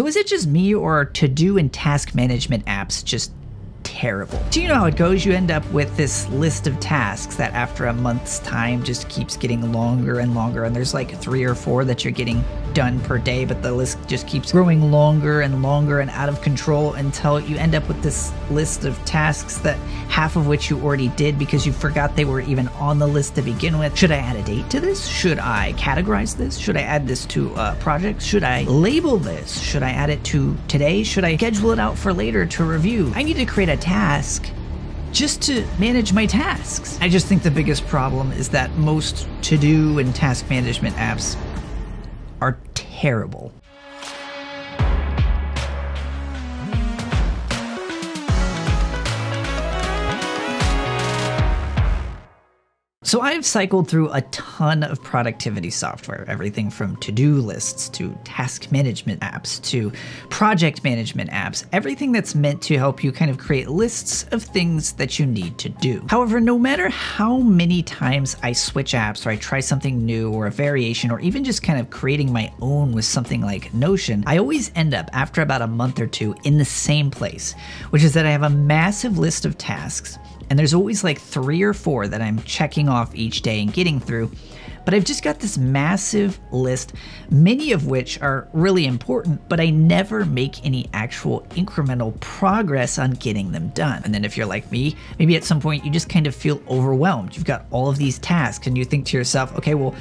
So is it just me or to-do and task management apps just terrible. Do you know how it goes? You end up with this list of tasks that after a month's time just keeps getting longer and longer. And there's like three or four that you're getting done per day, but the list just keeps growing longer and longer and out of control until you end up with this list of tasks that half of which you already did because you forgot they were even on the list to begin with. Should I add a date to this? Should I categorize this? Should I add this to a project? Should I label this? Should I add it to today? Should I schedule it out for later to review? I need to create a task just to manage my tasks. I just think the biggest problem is that most to do and task management apps are terrible. So I've cycled through a ton of productivity software, everything from to-do lists to task management apps to project management apps, everything that's meant to help you kind of create lists of things that you need to do. However, no matter how many times I switch apps or I try something new or a variation or even just kind of creating my own with something like Notion, I always end up after about a month or two in the same place, which is that I have a massive list of tasks and there's always like three or four that I'm checking off each day and getting through. But I've just got this massive list, many of which are really important, but I never make any actual incremental progress on getting them done. And then if you're like me, maybe at some point you just kind of feel overwhelmed. You've got all of these tasks and you think to yourself, okay, well,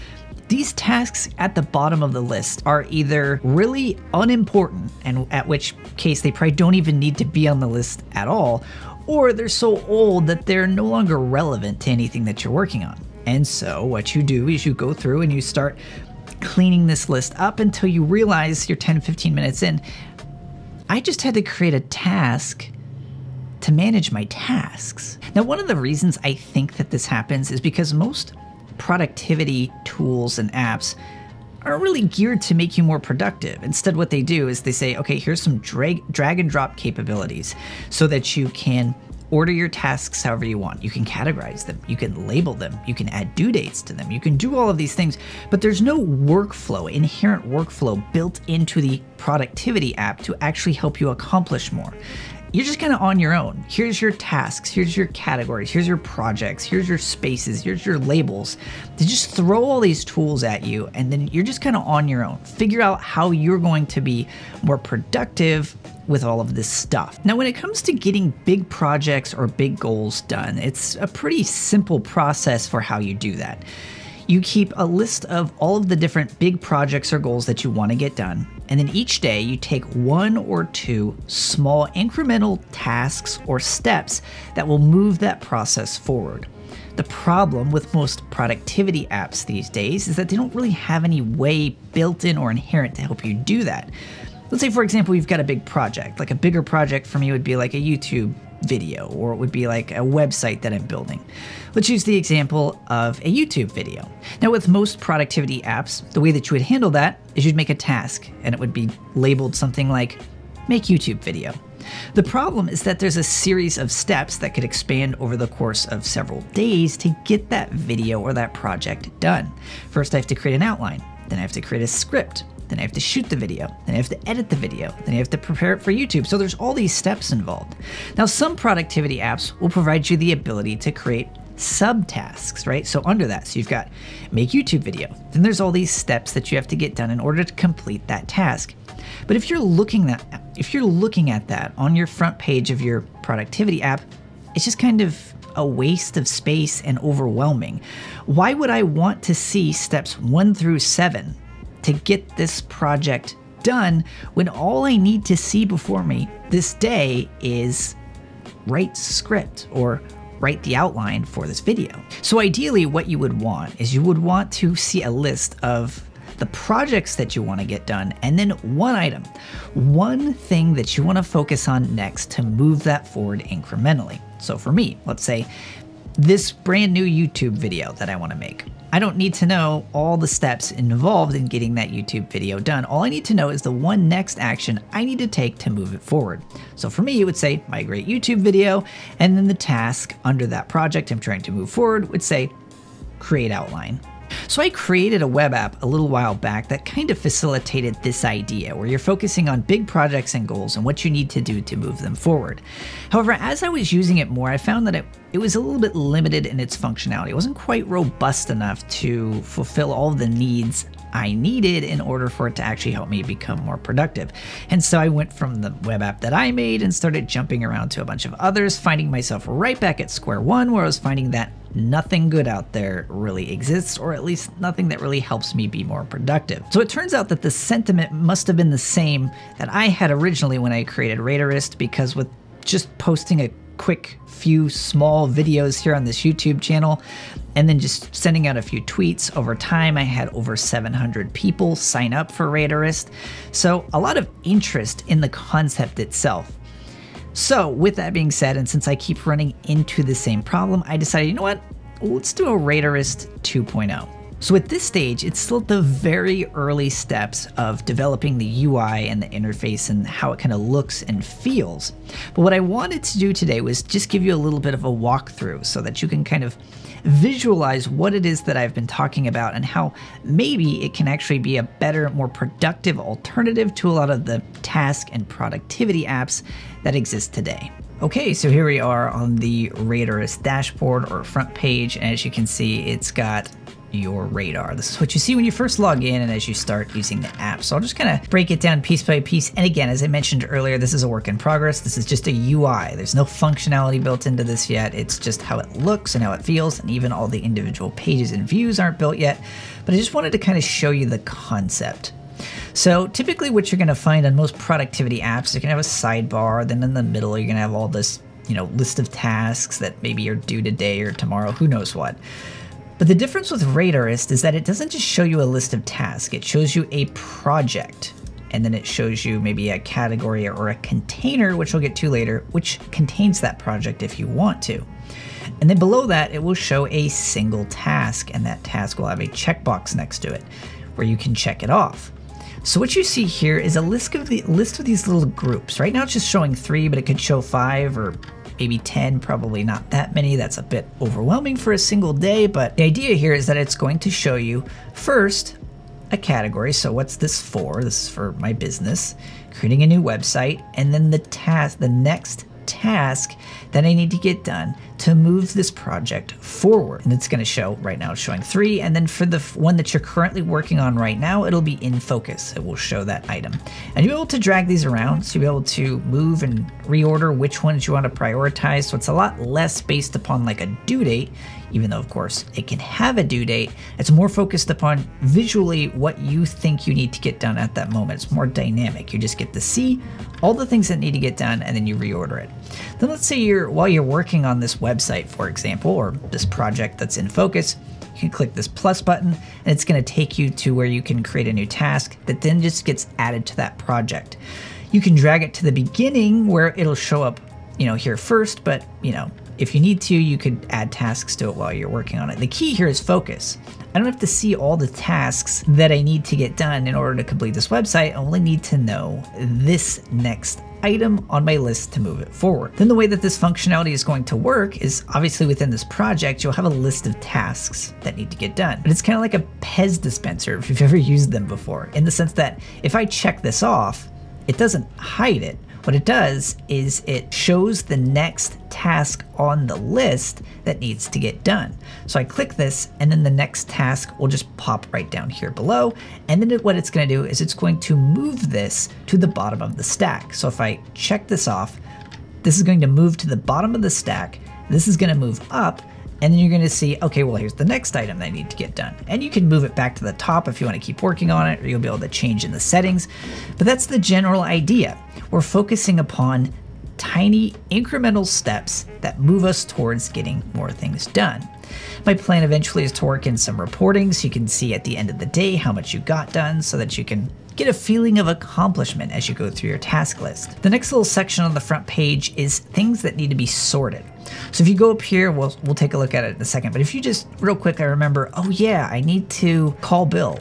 these tasks at the bottom of the list are either really unimportant, and at which case they probably don't even need to be on the list at all, or they're so old that they're no longer relevant to anything that you're working on. And so what you do is you go through and you start cleaning this list up until you realize you're 10, 15 minutes in. I just had to create a task to manage my tasks. Now, one of the reasons I think that this happens is because most productivity tools and apps aren't really geared to make you more productive. Instead, what they do is they say, okay, here's some drag, drag and drop capabilities so that you can order your tasks however you want. You can categorize them, you can label them, you can add due dates to them, you can do all of these things, but there's no workflow, inherent workflow built into the productivity app to actually help you accomplish more you're just kind of on your own. Here's your tasks, here's your categories, here's your projects, here's your spaces, here's your labels. They just throw all these tools at you, and then you're just kind of on your own. Figure out how you're going to be more productive with all of this stuff. Now, when it comes to getting big projects or big goals done, it's a pretty simple process for how you do that. You keep a list of all of the different big projects or goals that you want to get done, and then each day you take one or two small incremental tasks or steps that will move that process forward. The problem with most productivity apps these days is that they don't really have any way built in or inherent to help you do that. Let's say, for example, you've got a big project. Like a bigger project for me would be like a YouTube video, or it would be like a website that I'm building. Let's use the example of a YouTube video. Now, with most productivity apps, the way that you would handle that is you'd make a task, and it would be labeled something like make YouTube video. The problem is that there's a series of steps that could expand over the course of several days to get that video or that project done. First, I have to create an outline, then I have to create a script, then I have to shoot the video, then I have to edit the video, then I have to prepare it for YouTube. So there's all these steps involved. Now, some productivity apps will provide you the ability to create subtasks, right? So under that, so you've got make YouTube video. Then there's all these steps that you have to get done in order to complete that task. But if you're looking at if you're looking at that on your front page of your productivity app, it's just kind of a waste of space and overwhelming. Why would I want to see steps 1 through 7 to get this project done when all I need to see before me this day is write script or write the outline for this video. So ideally what you would want is you would want to see a list of the projects that you want to get done, and then one item, one thing that you want to focus on next to move that forward incrementally. So for me, let's say this brand new YouTube video that I want to make. I don't need to know all the steps involved in getting that YouTube video done. All I need to know is the one next action I need to take to move it forward. So for me, it would say migrate YouTube video, and then the task under that project I'm trying to move forward would say create outline. So I created a web app a little while back that kind of facilitated this idea where you're focusing on big projects and goals and what you need to do to move them forward. However, as I was using it more, I found that it, it was a little bit limited in its functionality. It wasn't quite robust enough to fulfill all the needs I needed in order for it to actually help me become more productive. And so I went from the web app that I made and started jumping around to a bunch of others, finding myself right back at square one where I was finding that nothing good out there really exists, or at least nothing that really helps me be more productive. So it turns out that the sentiment must have been the same that I had originally when I created Radarist, because with just posting a quick few small videos here on this YouTube channel and then just sending out a few tweets. Over time, I had over 700 people sign up for Radarist. So a lot of interest in the concept itself. So with that being said, and since I keep running into the same problem, I decided, you know what? Let's do a Radarist 2.0. So at this stage, it's still the very early steps of developing the UI and the interface and how it kind of looks and feels. But what I wanted to do today was just give you a little bit of a walkthrough so that you can kind of visualize what it is that I've been talking about and how maybe it can actually be a better, more productive alternative to a lot of the task and productivity apps that exist today. Okay, so here we are on the Radarist dashboard or front page, and as you can see, it's got your radar. This is what you see when you first log in and as you start using the app. So I'll just kind of break it down piece by piece. And again, as I mentioned earlier, this is a work in progress. This is just a UI. There's no functionality built into this yet. It's just how it looks and how it feels. And even all the individual pages and views aren't built yet. But I just wanted to kind of show you the concept. So typically what you're going to find on most productivity apps, you're going to have a sidebar. Then in the middle, you're going to have all this you know, list of tasks that maybe are due today or tomorrow, who knows what. But the difference with Radarist is that it doesn't just show you a list of tasks, it shows you a project. And then it shows you maybe a category or a container, which we'll get to later, which contains that project if you want to. And then below that, it will show a single task, and that task will have a checkbox next to it where you can check it off. So what you see here is a list of the list of these little groups. Right now it's just showing three, but it could show five or maybe 10, probably not that many. That's a bit overwhelming for a single day, but the idea here is that it's going to show you first a category. So what's this for? This is for my business, creating a new website, and then the task, the next task that I need to get done to move this project forward. And it's going to show right now, it's showing three. And then for the one that you're currently working on right now, it'll be in focus. It will show that item. And you'll be able to drag these around. So you'll be able to move and reorder which ones you want to prioritize. So it's a lot less based upon like a due date even though of course it can have a due date, it's more focused upon visually what you think you need to get done at that moment. It's more dynamic. You just get to see all the things that need to get done and then you reorder it. Then let's say you're while you're working on this website, for example, or this project that's in focus, you can click this plus button and it's going to take you to where you can create a new task that then just gets added to that project. You can drag it to the beginning where it'll show up, you know, here first, but you know, if you need to, you could add tasks to it while you're working on it. The key here is focus. I don't have to see all the tasks that I need to get done in order to complete this website. I only need to know this next item on my list to move it forward. Then the way that this functionality is going to work is obviously within this project, you'll have a list of tasks that need to get done. But it's kind of like a Pez dispenser if you've ever used them before, in the sense that if I check this off, it doesn't hide it. What it does is it shows the next task on the list that needs to get done. So I click this and then the next task will just pop right down here below. And then what it's gonna do is it's going to move this to the bottom of the stack. So if I check this off, this is going to move to the bottom of the stack. This is gonna move up and then you're to see, okay, well, here's the next item that I need to get done. And you can move it back to the top if you want to keep working on it, or you'll be able to change in the settings. But that's the general idea. We're focusing upon tiny incremental steps that move us towards getting more things done. My plan eventually is to work in some reporting so you can see at the end of the day how much you got done so that you can get a feeling of accomplishment as you go through your task list. The next little section on the front page is things that need to be sorted. So if you go up here, we'll, we'll take a look at it in a second, but if you just real quick, I remember, oh yeah, I need to call Bill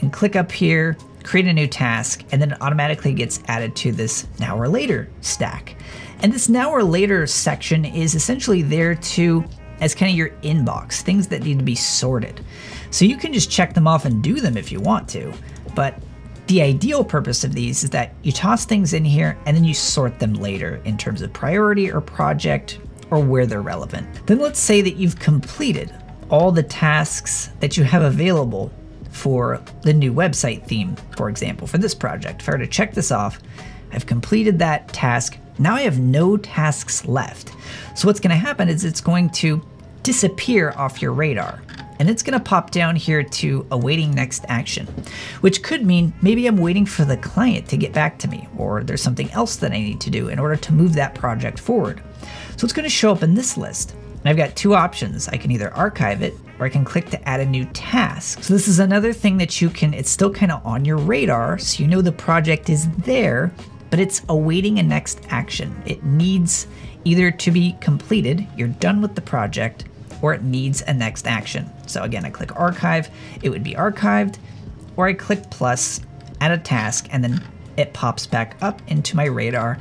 and click up here, create a new task, and then it automatically gets added to this now or later stack. And this now or later section is essentially there to as kind of your inbox, things that need to be sorted. So you can just check them off and do them if you want to, but the ideal purpose of these is that you toss things in here and then you sort them later in terms of priority or project or where they're relevant. Then let's say that you've completed all the tasks that you have available for the new website theme, for example, for this project. If I were to check this off, I've completed that task. Now I have no tasks left. So what's gonna happen is it's going to disappear off your radar and it's gonna pop down here to awaiting next action, which could mean maybe I'm waiting for the client to get back to me, or there's something else that I need to do in order to move that project forward. So it's gonna show up in this list. And I've got two options. I can either archive it or I can click to add a new task. So this is another thing that you can, it's still kind of on your radar, so you know the project is there, but it's awaiting a next action. It needs either to be completed, you're done with the project, or it needs a next action. So again, I click archive, it would be archived, or I click plus, add a task, and then it pops back up into my radar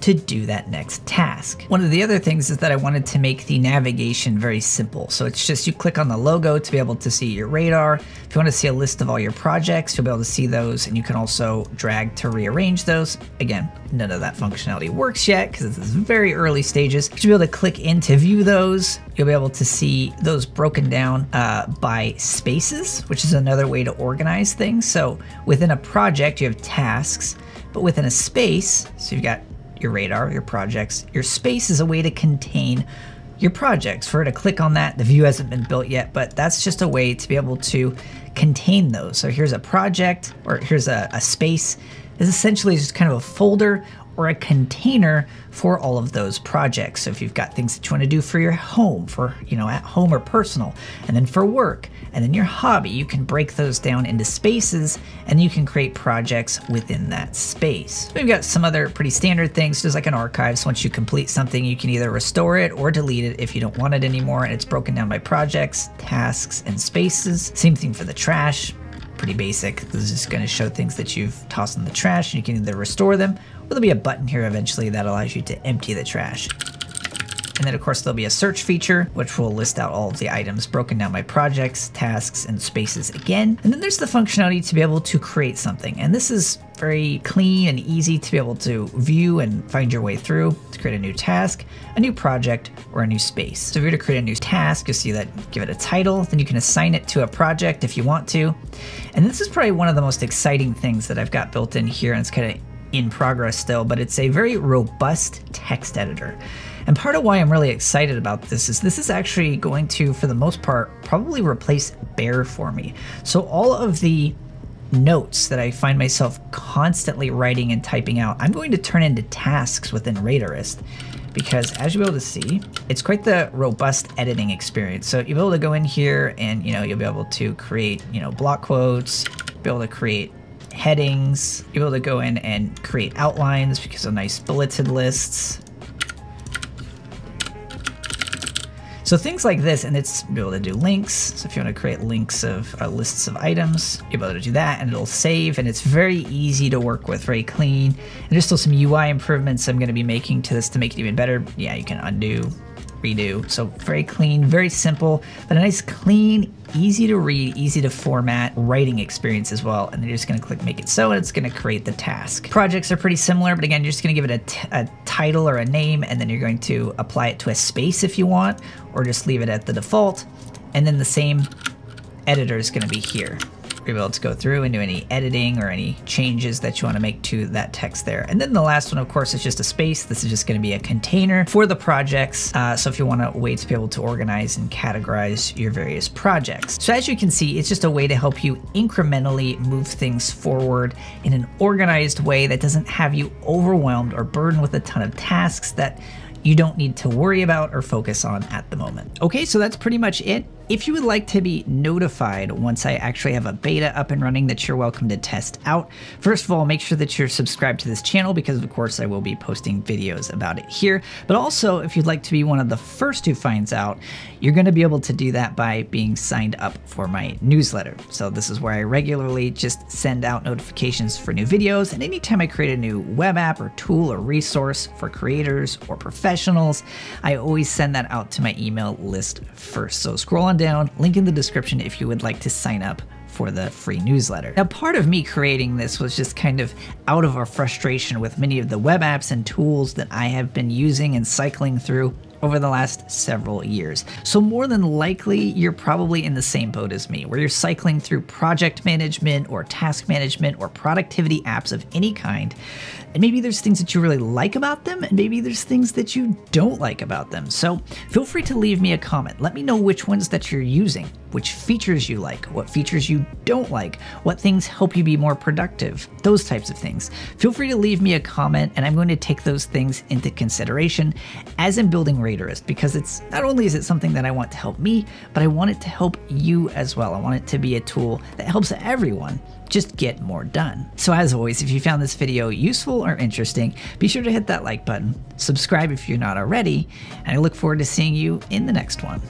to do that next task. One of the other things is that I wanted to make the navigation very simple. So it's just you click on the logo to be able to see your radar. If you want to see a list of all your projects, you'll be able to see those and you can also drag to rearrange those. Again, none of that functionality works yet because it's very early stages. You'll be able to click in to view those. You'll be able to see those broken down uh, by spaces, which is another way to organize things. So within a project, you have tasks, but within a space, so you've got your radar, your projects. Your space is a way to contain your projects. For to click on that, the view hasn't been built yet, but that's just a way to be able to contain those. So here's a project, or here's a, a space. This essentially just kind of a folder or a container for all of those projects. So if you've got things that you want to do for your home, for, you know, at home or personal, and then for work, and then your hobby, you can break those down into spaces and you can create projects within that space. We've got some other pretty standard things, just like an archive. So once you complete something, you can either restore it or delete it if you don't want it anymore. And it's broken down by projects, tasks, and spaces. Same thing for the trash pretty basic. This is just going to show things that you've tossed in the trash and you can either restore them or there'll be a button here eventually that allows you to empty the trash. And then of course there'll be a search feature, which will list out all of the items broken down by projects, tasks, and spaces again. And then there's the functionality to be able to create something. And this is very clean and easy to be able to view and find your way through to create a new task, a new project, or a new space. So if you're to create a new task, you'll see that give it a title, then you can assign it to a project if you want to. And this is probably one of the most exciting things that I've got built in here, and it's kind of in progress still, but it's a very robust text editor. And part of why I'm really excited about this is this is actually going to, for the most part, probably replace Bear for me. So all of the notes that I find myself constantly writing and typing out, I'm going to turn into tasks within Radarist because as you'll be able to see, it's quite the robust editing experience. So you'll be able to go in here and, you know, you'll be able to create, you know, block quotes, be able to create headings, you'll be able to go in and create outlines because of nice bulleted lists. So things like this, and it's be able to do links. So if you want to create links of uh, lists of items, you'll be able to do that and it'll save and it's very easy to work with, very clean. And there's still some UI improvements I'm going to be making to this to make it even better. Yeah, you can undo, redo. So very clean, very simple, but a nice clean, easy to read, easy to format writing experience as well. And you're just gonna click make it so and it's gonna create the task. Projects are pretty similar, but again, you're just gonna give it a, title or a name and then you're going to apply it to a space if you want, or just leave it at the default. And then the same editor is gonna be here you're able to go through and do any editing or any changes that you want to make to that text there. And then the last one, of course, is just a space. This is just going to be a container for the projects. Uh, so if you want a way to be able to organize and categorize your various projects. So as you can see, it's just a way to help you incrementally move things forward in an organized way that doesn't have you overwhelmed or burdened with a ton of tasks that you don't need to worry about or focus on at the moment. Okay, so that's pretty much it if you would like to be notified once I actually have a beta up and running that you're welcome to test out, first of all, make sure that you're subscribed to this channel because, of course, I will be posting videos about it here. But also, if you'd like to be one of the first who finds out, you're going to be able to do that by being signed up for my newsletter. So, this is where I regularly just send out notifications for new videos, and anytime I create a new web app or tool or resource for creators or professionals, I always send that out to my email list first. So, scroll on down, link in the description if you would like to sign up for the free newsletter. Now, part of me creating this was just kind of out of a frustration with many of the web apps and tools that I have been using and cycling through over the last several years. So more than likely, you're probably in the same boat as me, where you're cycling through project management or task management or productivity apps of any kind. And maybe there's things that you really like about them, and maybe there's things that you don't like about them. So feel free to leave me a comment. Let me know which ones that you're using, which features you like, what features you don't like, what things help you be more productive, those types of things. Feel free to leave me a comment, and I'm going to take those things into consideration as I'm building Radarist because it's not only is it something that I want to help me, but I want it to help you as well. I want it to be a tool that helps everyone just get more done. So as always, if you found this video useful or interesting, be sure to hit that like button, subscribe if you're not already, and I look forward to seeing you in the next one.